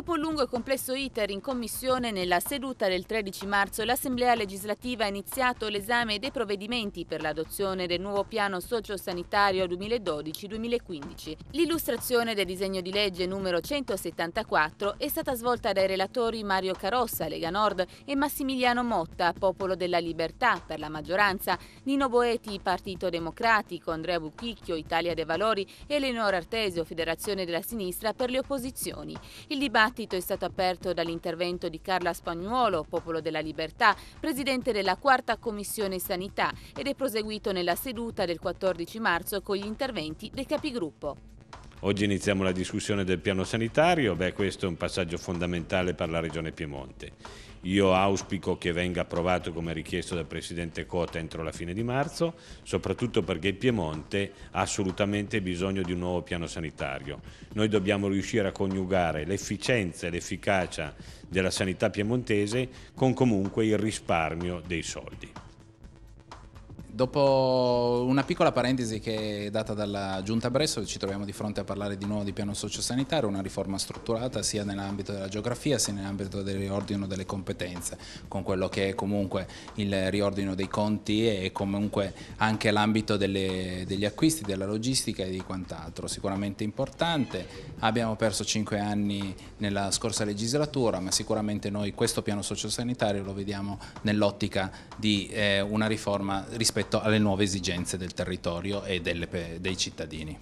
Dopo un lungo e complesso iter in commissione, nella seduta del 13 marzo l'Assemblea legislativa ha iniziato l'esame dei provvedimenti per l'adozione del nuovo piano sociosanitario 2012-2015. L'illustrazione del disegno di legge numero 174 è stata svolta dai relatori Mario Carossa, Lega Nord, e Massimiliano Motta, Popolo della Libertà, per la maggioranza, Nino Boeti, Partito Democratico, Andrea Buchicchio, Italia dei Valori e Eleonora Artesio, Federazione della Sinistra, per le opposizioni. Il dibattito è stato aperto dall'intervento di Carla Spagnuolo, Popolo della Libertà, presidente della quarta commissione sanità ed è proseguito nella seduta del 14 marzo con gli interventi dei capigruppo. Oggi iniziamo la discussione del piano sanitario, beh questo è un passaggio fondamentale per la Regione Piemonte. Io auspico che venga approvato come richiesto dal Presidente Cota entro la fine di marzo, soprattutto perché il Piemonte ha assolutamente bisogno di un nuovo piano sanitario. Noi dobbiamo riuscire a coniugare l'efficienza e l'efficacia della sanità piemontese con comunque il risparmio dei soldi. Dopo una piccola parentesi che è data dalla Giunta Bresso ci troviamo di fronte a parlare di nuovo di piano sociosanitario, una riforma strutturata sia nell'ambito della geografia sia nell'ambito del riordino delle competenze, con quello che è comunque il riordino dei conti e comunque anche l'ambito degli acquisti, della logistica e di quant'altro. Sicuramente importante, abbiamo perso cinque anni nella scorsa legislatura, ma sicuramente noi questo piano sociosanitario lo vediamo nell'ottica di eh, una riforma rispetto rispetto alle nuove esigenze del territorio e delle, dei cittadini.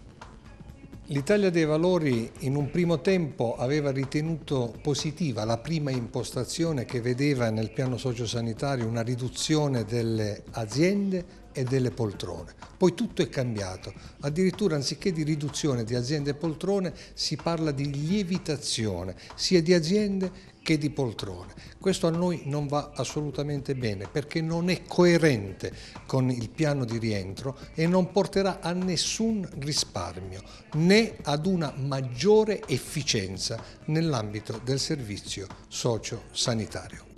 L'Italia dei Valori in un primo tempo aveva ritenuto positiva la prima impostazione che vedeva nel piano sociosanitario una riduzione delle aziende e delle poltrone. Poi tutto è cambiato, addirittura anziché di riduzione di aziende e poltrone si parla di lievitazione sia di aziende che di poltrone. Questo a noi non va assolutamente bene perché non è coerente con il piano di rientro e non porterà a nessun risparmio né ad una maggiore efficienza nell'ambito del servizio socio-sanitario.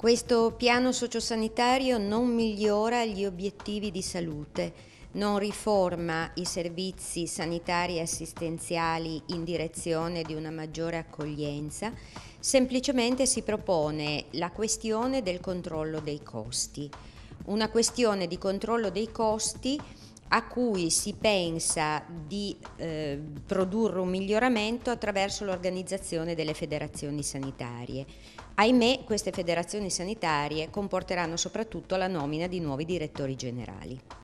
Questo piano sociosanitario non migliora gli obiettivi di salute, non riforma i servizi sanitari e assistenziali in direzione di una maggiore accoglienza, semplicemente si propone la questione del controllo dei costi. Una questione di controllo dei costi a cui si pensa di eh, produrre un miglioramento attraverso l'organizzazione delle federazioni sanitarie. Ahimè, queste federazioni sanitarie comporteranno soprattutto la nomina di nuovi direttori generali.